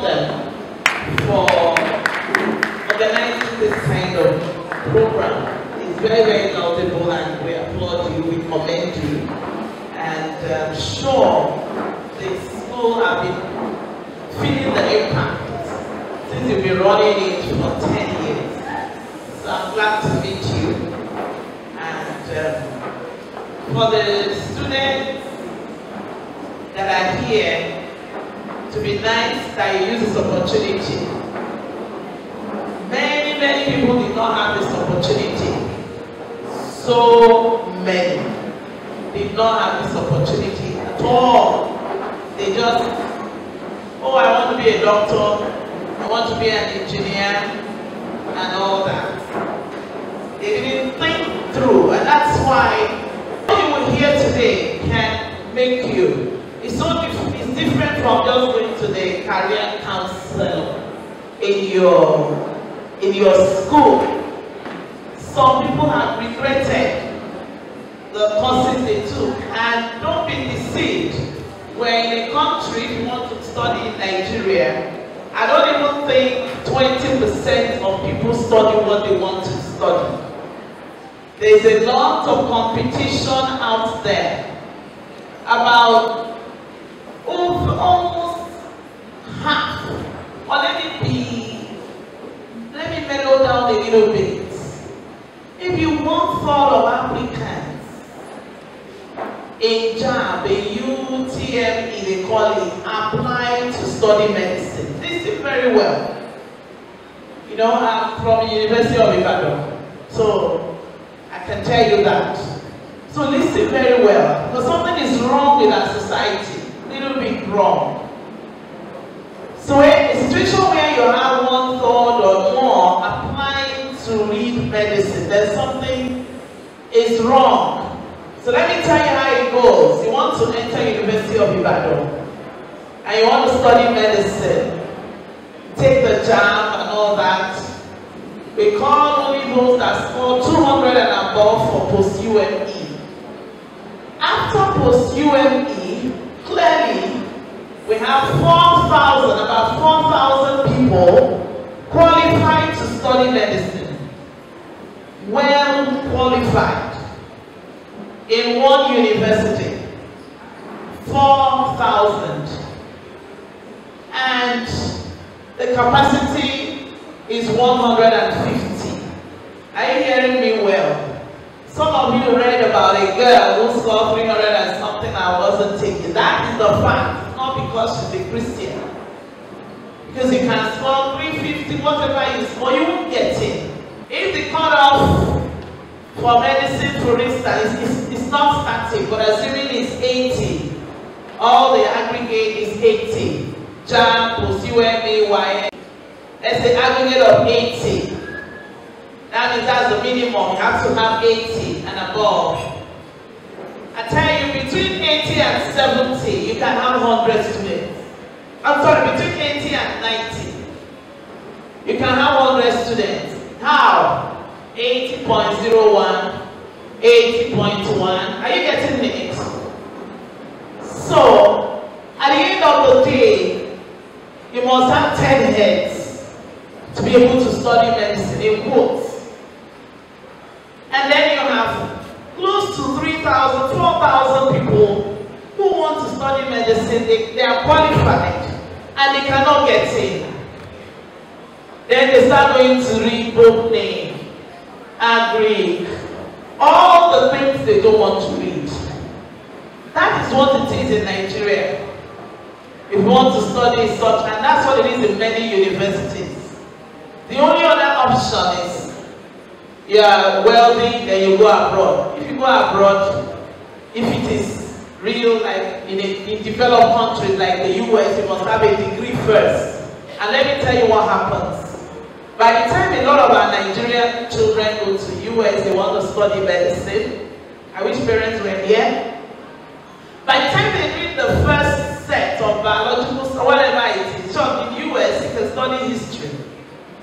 for organizing this kind of program. It's very, very laudable and we applaud you, we commend you. And I'm sure the school have been feeling the impact since you've been running it for 10 years. So I'm glad to meet you. And um, for the students that are here, to be nice that you use this opportunity. Many, many people did not have this opportunity. So many did not have this opportunity at all. They just, oh, I want to be a doctor, I want to be an engineer, and all that. They didn't think through, and that's why what you will hear today can make you. It's different, it's different from just going to the career council in your in your school. Some people have regretted the courses they took, and don't be deceived. We're in a country, if you want to study in Nigeria, I don't even think 20% of people study what they want to study. There's a lot of competition out there. About over almost half, or let me be, let me mellow down a little bit. If you want third of applicants in JAMB, in UTME, they call it, apply to study medicine. Listen very well. You know, I'm from the University of Ibadan, so I can tell you that. So listen very well, because something is wrong with our society, little bit wrong. So eh, a situation where you have one third or more applying to read medicine, there's something is wrong. So let me tell you how it goes. You want to enter University of Ibadan, and you want to study medicine, take the JAMB and all that. We call only those that score 200 and above for post-UME. After post-UME, clearly, we have 4,000, about 4,000 people qualified to study medicine. Well qualified in one university. 4,000. And the capacity is 150. Are you hearing me well? Some of you read about a girl who scored 300 and something I wasn't taking. That is the fact. Not because she's a Christian. Because you can score 350, whatever you score, you won't get it. If the cutoff for medicine, for instance, it's, not static, but assuming it's 80, all the aggregate is 80. JAMB, post-UME, YM. Let's say aggregate of 80. That means that's the minimum. You have to have 80 and above. I tell you, between 80 and 70, you can have 100 students. I'm sorry, between 80 and 90, you can have 100 students. How? 80.01, 80.1. Are you getting study medicine. They, they are qualified and they cannot get in. Then they start going to read book name, agri, all the things they don't want to read. That is what it is in Nigeria. If you want to study such, and that's what it is in many universities. The only other option is you are wealthy, then you go abroad. If you go abroad, if it is real, like in, a, in developed countries like the US, you must have a degree first. And let me tell you what happens. By the time a lot of our Nigerian children go to US, they want to study medicine. I wish parents were here. By the time they read the first set of biological, whatever it is, sure, in US, you can study history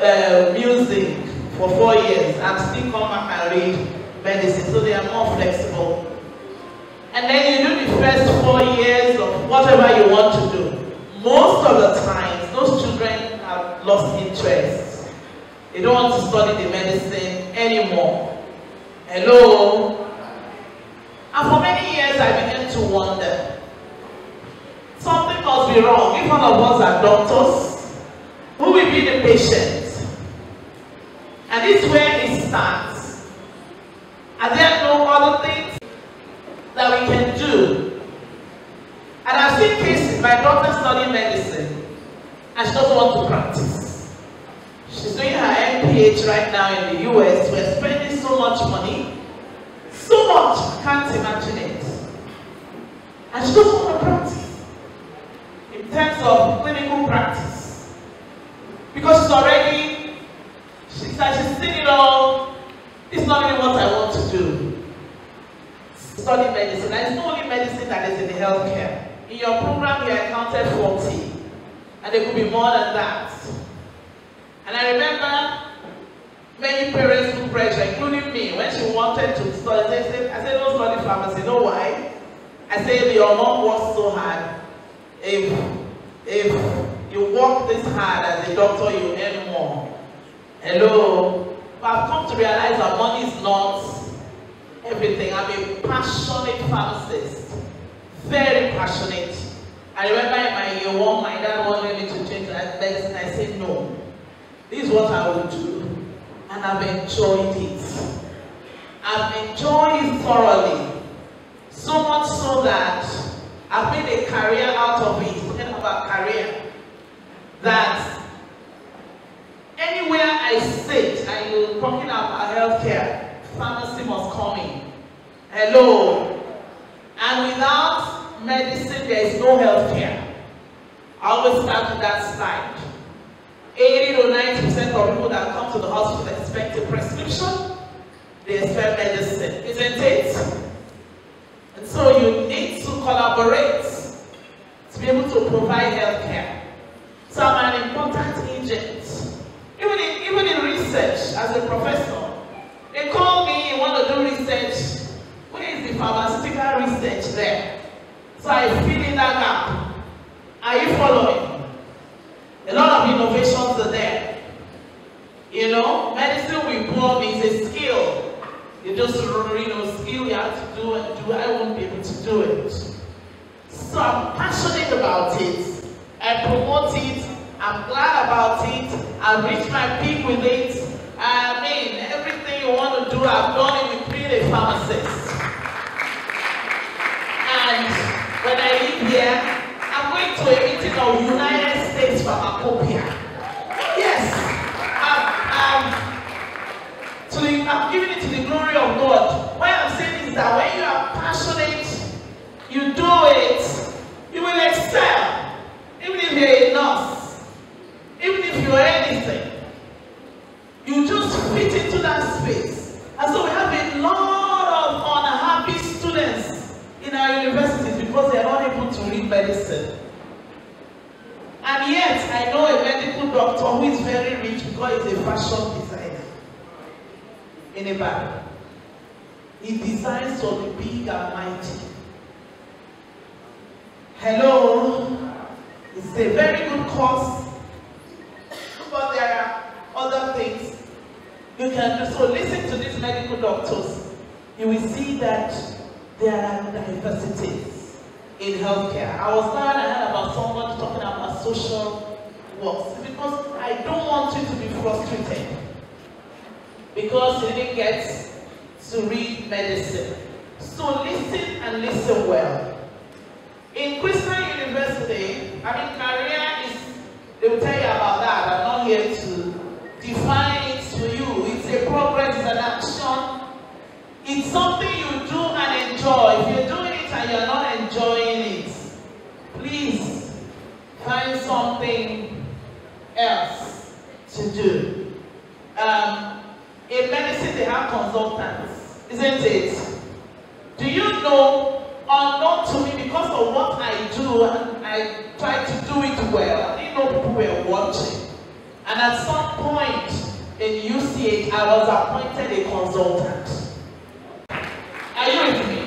uh, music for four years and still come back and read medicine. So they are more flexible. And then you do the first four years of whatever you want to do. Most of the times, those children have lost interest. They don't want to study the medicine anymore. Hello? And for many years, I began to wonder, something be wrong. If one of us are doctors, who will be the patient? And this is where it starts. Are there no other things that we can do? And I've seen cases, my daughter studying medicine, and she doesn't want to practice. She's doing her MPH right now in the US. We're spending so much money. So much, can't imagine it. And she doesn't want to practice. Terms of clinical practice. Because she's already She's like, she's seen it all. It's not really what I want to do. Study medicine. And it's not only medicine that is in healthcare. In your program, you counted 40. And there could be more than that. And I remember many parents put pressure, including me, when she wanted to study. They said, I said, don't study pharmacy. You know why? I said, your mom works so hard. If, if you work this hard as a doctor, you earn more. Hello. But I've come to realize that money is not everything. I'm a passionate pharmacist. Very passionate. I remember in my year one, my dad wanted me to change my medicine. I said, no. This is what I will do. And I've enjoyed it. I've enjoyed it thoroughly. So much so that I've made a career out of it. About career. That Anywhere I sit and you're talking about healthcare, pharmacy must come in. Hello. And without medicine, there is no healthcare. I always start with that slide. 80 to 90% of people that come to the hospital expect a prescription, they expect medicine, isn't it? And so you need to collaborate to be able to provide healthcare. So I'm an important agent even in, even in research, as a professor, they call me, you want to do research. Where is the pharmaceutical research there? So I fill in that gap. Are you following? A lot of innovations are there. You know, medicine will blow me is a skill. You just, you know, skill you have to do and do. I won't be able to do it. So I'm passionate about it. I promote it I'm glad about it. I reached my peak with it. I mean, everything do, I've done it with being a pharmacist. And when I leave here, I'm going to a meeting of United States Pharmacopoeia. Yes. I'm, I'm, to the, I'm giving it to the glory of God. What I'm saying is that when you are passionate, you do it, you will excel. Even if you're a nurse, even if you're anything, you just fit into that space. And so we have a lot of unhappy students in our universities because they are not able to read medicine. And yet, I know a medical doctor who is very rich because he's a fashion designer a. He designs for the big and mighty. Hello? It's a very good course but there are other things you can do. So listen to these medical doctors. You will see that there are diversities in healthcare. I was glad I heard about someone talking about social works because I don't want you to be frustrated because you didn't get to read medicine. So listen and listen well. In Christian University, I mean, career is they will tell you about that. I'm not here to define it to you. It's a progress, it's an action. It's something you do and enjoy. If you're doing it and you're not enjoying it, please find something else to do. Um, consultants, isn't it? Do you know, unknown to me, because of what I do, and I try to do it well, know people were watching. And at some point, 1998, I was appointed a consultant. Are you with me?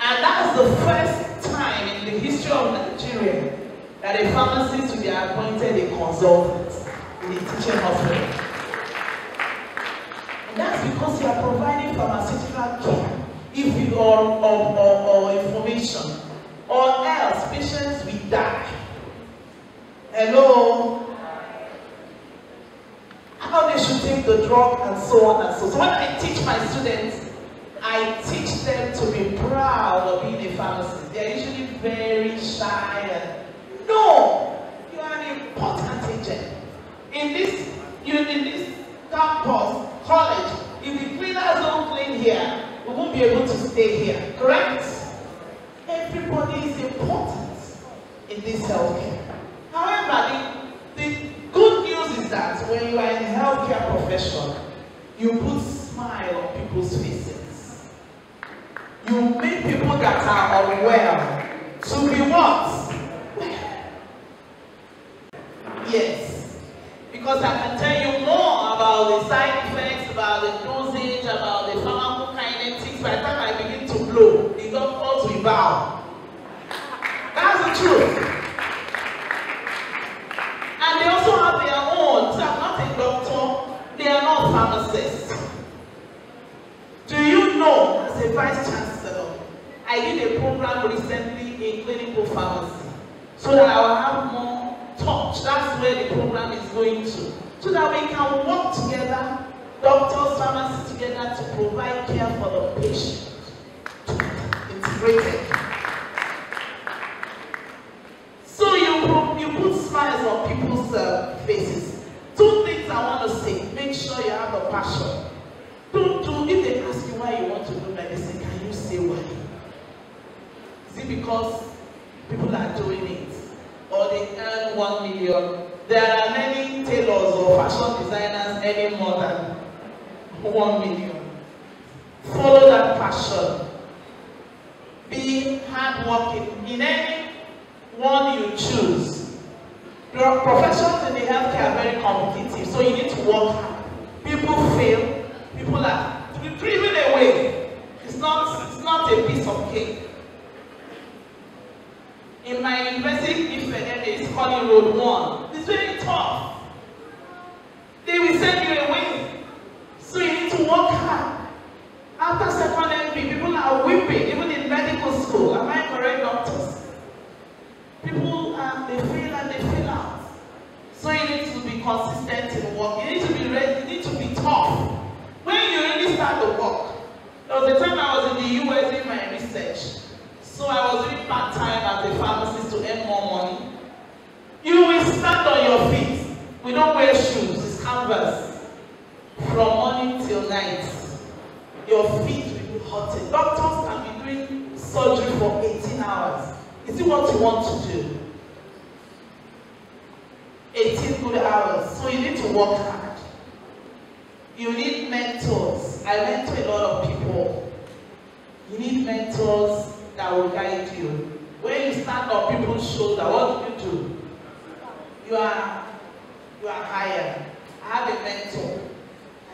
And that's the first time in the history of Nigeria that a pharmacist will be appointed a consultant in the teaching hospital. Because you are providing pharmaceutical care if you or, or, or, or information or else patients will die. Hello? How they should take the drug and so on and so. on. So when I teach my students, I teach them to be proud of being a pharmacist. They are usually very shy and no, you are an important agent. In this, in this campus, college, if the cleaners don't clean here, we won't be able to stay here. Correct? Everybody is important in this healthcare. However, the, the good news is that when you are in healthcare profession, you put smile on people's faces. You make people that are unwell to be so that I will have more touch. That's where the program is going to. So that we can work together, doctors, pharmacists together to provide care for the patient. Integrated. So you, you put smiles on people's uh, faces. Two things I want to say. Make sure you have a passion. Don't do, if they ask you why you want to do medicine, can you say why? Is it because people are doing it? Or one million? There are many tailors or fashion designers earning more than one million. Follow that passion. Be hardworking in any one you choose. Your professions in the healthcare are very competitive, so you need to work hard. People fail, people are driven away. It's not, it's not a piece of cake. In my university, if it's calling road one, it's very tough. Canvas. From morning till night. Your feet will be hurting. Doctors can be doing surgery for 18 hours. Is it what you want to do? 18 good hours. So you need to work hard. You need mentors. I mentor a lot of people. You need mentors that will guide you. When you stand on people's shoulder, what do you do? You are you are hired. I have a mentor.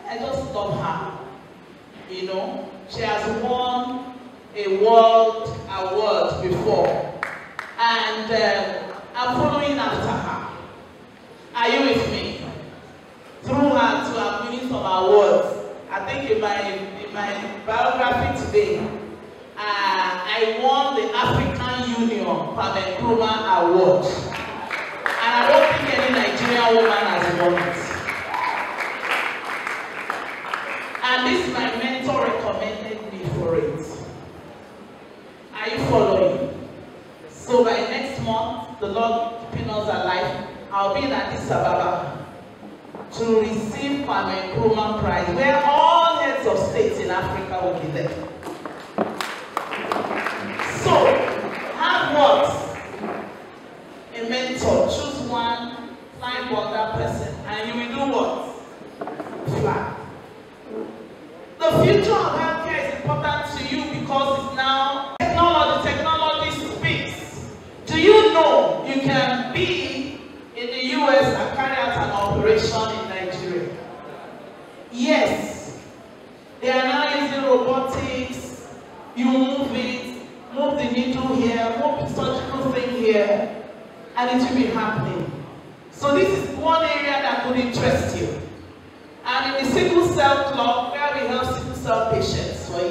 I just love her. You know, she has won a world award before. And um, I'm following after her. Are you with me? Through her to I'm winning some awards. I think in my in my biography today, uh, I won the African Union Kwame Award. And I don't think any Nigerian woman has won it. And this my mentor recommended me for it. Are you following? So by next month, the Lord keeping us alive, I'll be in Addis Ababa to receive Kwame Nkrumah Prize, where all heads of states in Africa will be there. So, have what? A mentor. Choose one, find one that person, and you will do what? Fly. The future of healthcare is important to you because it's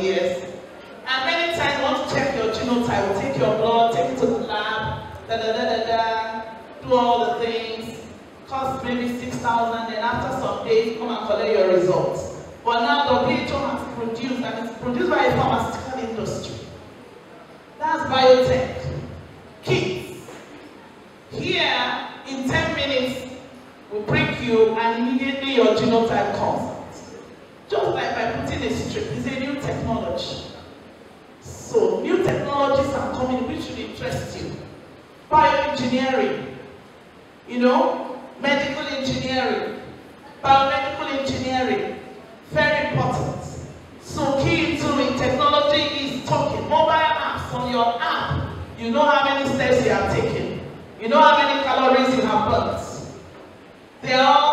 years, and many times you want to check your genotype, we'll take your blood, take it to the lab, da da da da da, do all the things, cost maybe 6,000, then after some days, come and collect your results. But now the WHO has produced, and it's produced by a pharmaceutical industry. That's biotech. Kits. Here, in 10 minutes, we prick you and immediately your genotype comes Just like by putting a strip, it's a new technology. So, new technologies are coming which should interest you. Bioengineering, you know, medical engineering, biomedical engineering, very important. So key to it, technology is talking. Mobile apps on your app, you know how many steps you have taken. You know how many calories you have burnt. They are.